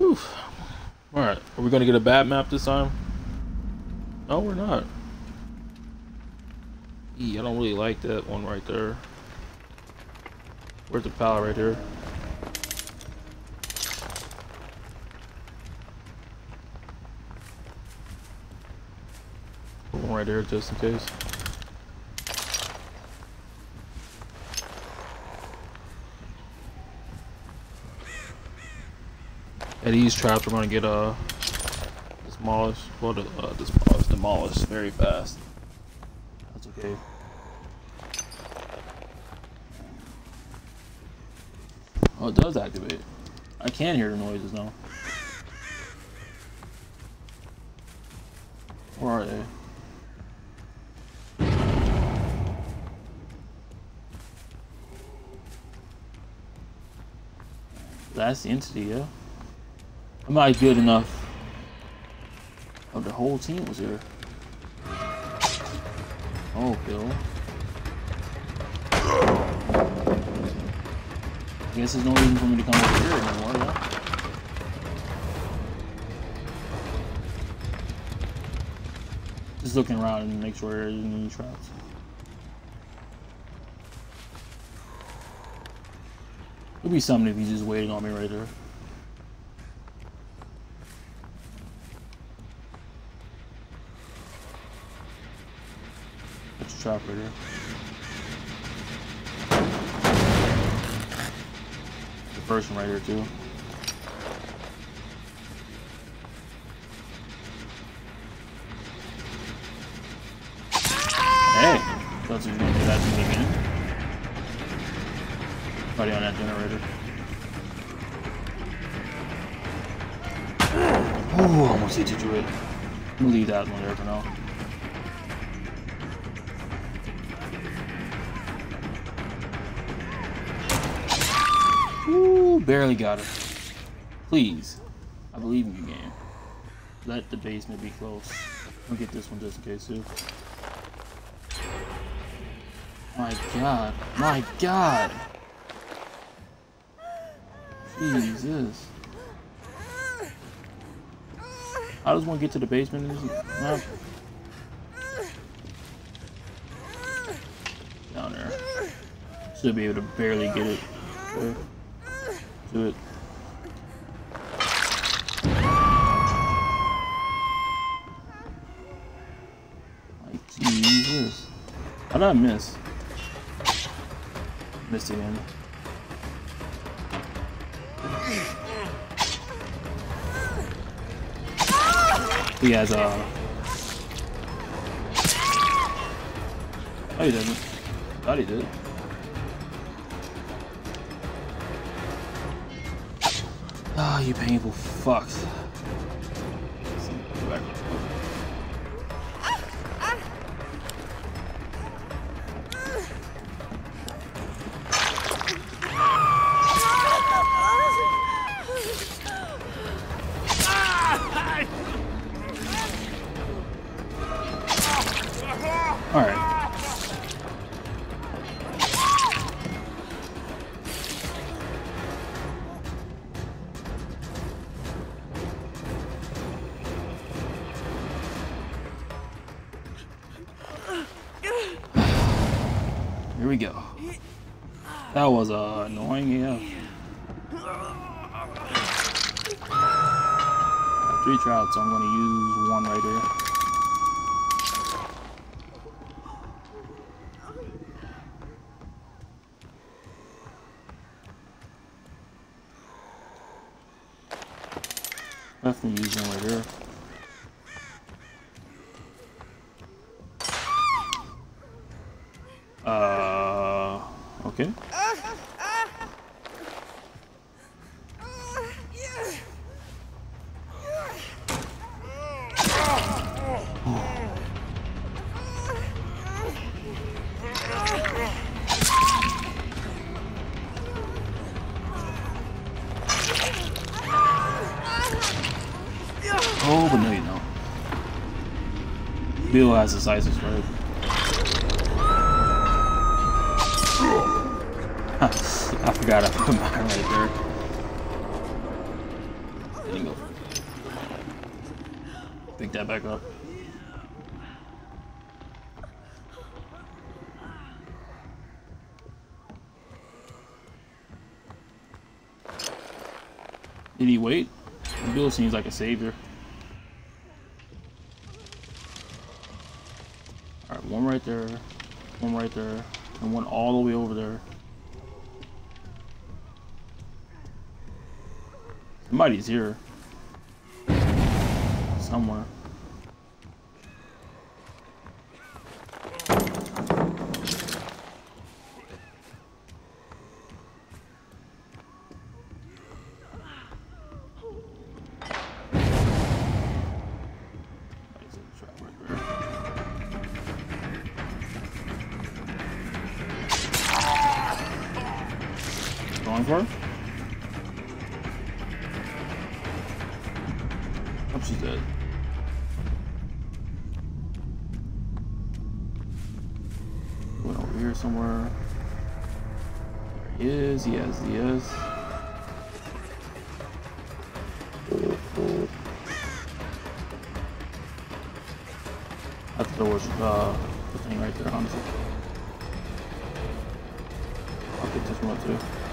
Oof. Alright, are we gonna get a bad map this time? No, we're not. I don't really like that one right there. Where's the pallet right here? One right there just in case. And these traps we're gonna get uh demolished. Well, uh, demolished, demolished very fast. That's okay. Oh, it does activate. I can hear the noises now. Where are they? That's the entity, yeah. Am I good enough? Oh, the whole team was here. Oh, Bill. I guess there's no reason for me to come over here anymore, yeah? Just looking around and make sure there isn't any traps. There'll be something if he's just waiting on me right there. That's a trap right there. The first one right here too. Hey! Buddy on that generator. Ooh, almost hit you to it. Leave that one there for now. Ooh, barely got it. Please. I believe in you, game. Let the basement be close. I'll get this one just in case, too. My god. My god. Jesus. I just want to get to the basement? Down there. Should be able to barely get it. Okay. Do it. Like, Jesus. How did I miss? Missed again. He has a. Uh... Oh, he didn't. Thought he did. Ah, you painful fucks. Here we go. That was uh, annoying, yeah. Three trouts, so I'm gonna use one right here. Definitely use one right here. Okay. Oh, but no, you don't. Bill has the sizes right. I forgot I put mine right there. Pick that back up. Did he wait? Bill seems like a savior. Alright, one right there, one right there, and one all the way over there. Somebody's here. Somewhere. Going for it? Hope she's dead. Going over here somewhere. There he is. He has. He is. At the door's uh, the thing right there, honestly. I'll get this one too.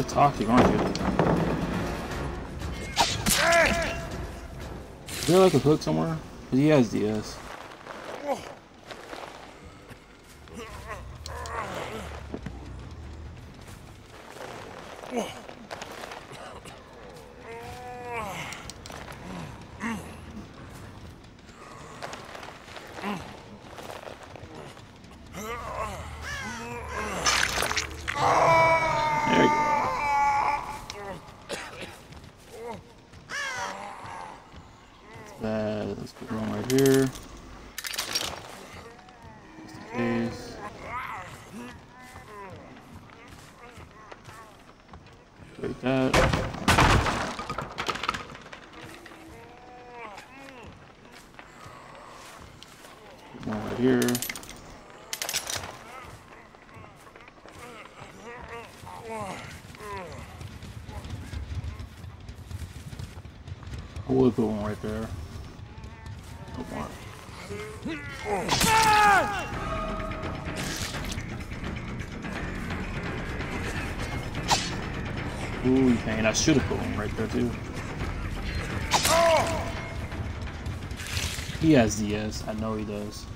You're toxic, aren't you? Is there like a hook somewhere? He has DS. There you go. That, let's put one right here. Just in case. Break that. One right here. I would put one right there. No more. Ooh, pain. I should have put one right there too. He has DS. I know he does.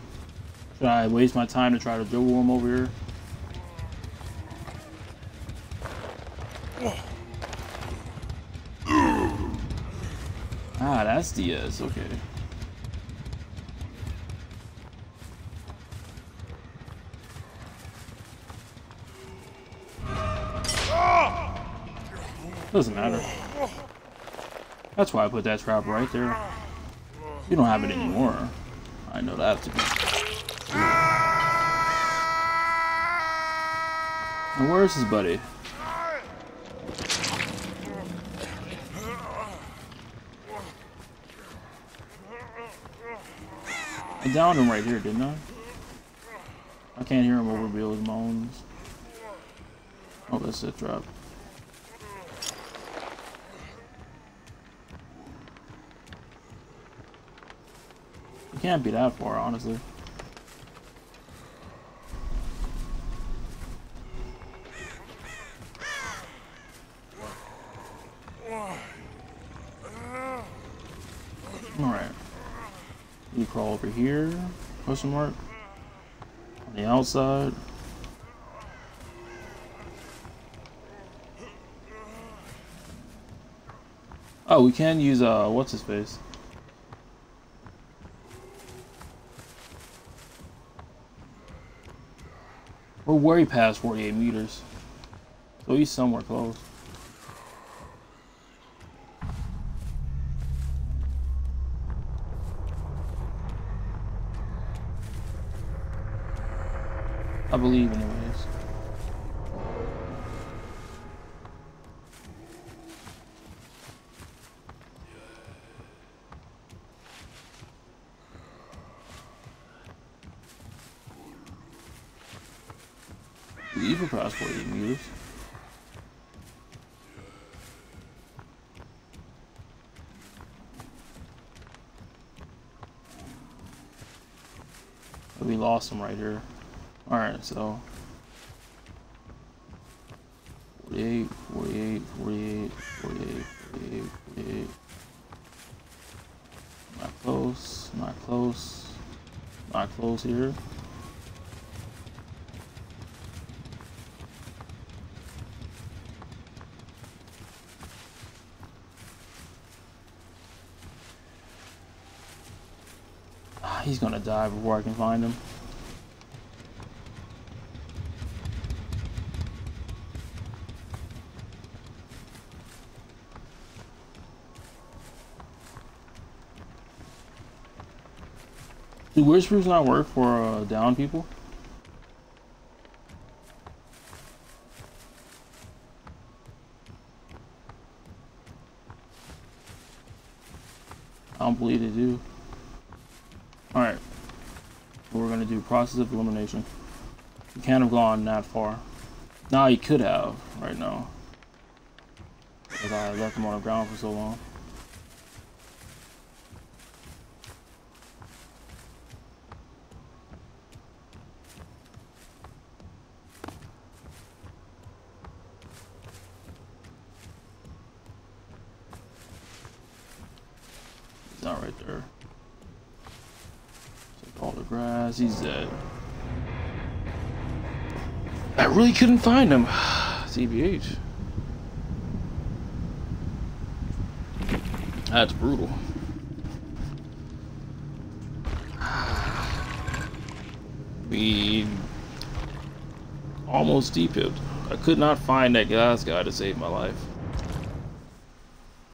Should I waste my time to try to dribble him over here? Ah, that's DS. Okay. Doesn't matter. That's why I put that trap right there. You don't have it anymore. I know that to be. And where's his buddy? I downed him right here, didn't I? I can't hear him over Bill's moans. Oh, that's it, drop. Can't be that far, honestly. Alright. You crawl over here, question mark. On the outside. Oh, we can use, uh, what's his face? We're way past 48 meters. So he's somewhere close. I believe anyways. The evil passport even used. We lost him right here. Alright, so 48, 48, 48, 48, 48, 48. Not close, not close, not close here. He's gonna die before I can find him. Do whispers not work for uh, down people? I don't believe they do. Alright. We're gonna do process of elimination. You can't have gone that far. Now you could have right now. Because I left them on the ground for so long. not right there. Take all the He's dead. I really couldn't find him. CBH. That's brutal. We almost deep I could not find that last guy to save my life.